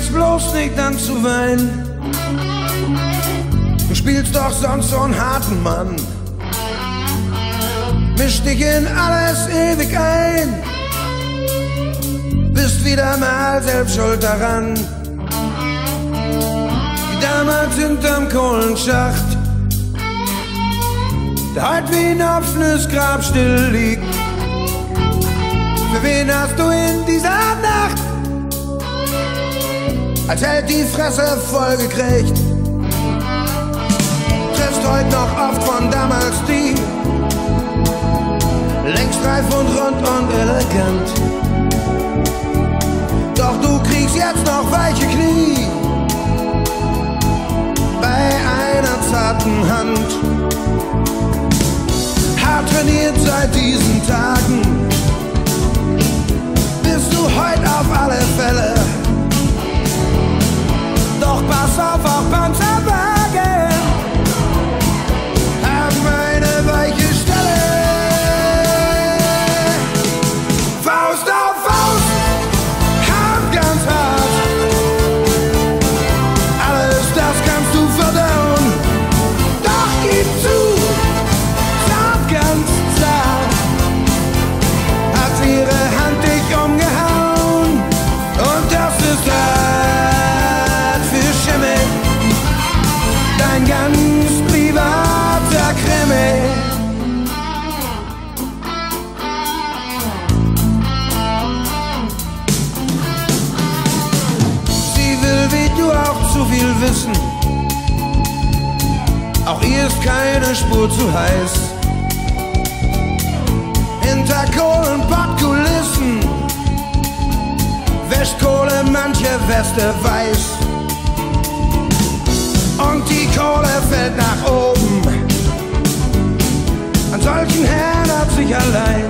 fängst bloß nicht an zu weinen. Du spielst doch sonst so einen harten Mann. Misch dich in alles ewig ein. Bist wieder mal selbst schuld daran. Wie damals hinterm Kohlenschacht. Der heute wie ein offenes Grab still liegt. Für wen hast du in als Held die Fresse voll gekriegt? Triffst heute noch oft von damals die, längst reif und rund und elegant. Doch du kriegst jetzt noch weiche Knie bei einer zarten Hand. Hart trainiert seit diesen auch zu viel wissen, auch ihr ist keine Spur zu heiß hinter Kohlenpottkulissen wäscht Kohle manche Weste weiß. Und die Kohle fällt nach oben. An solchen Herren hat sich allein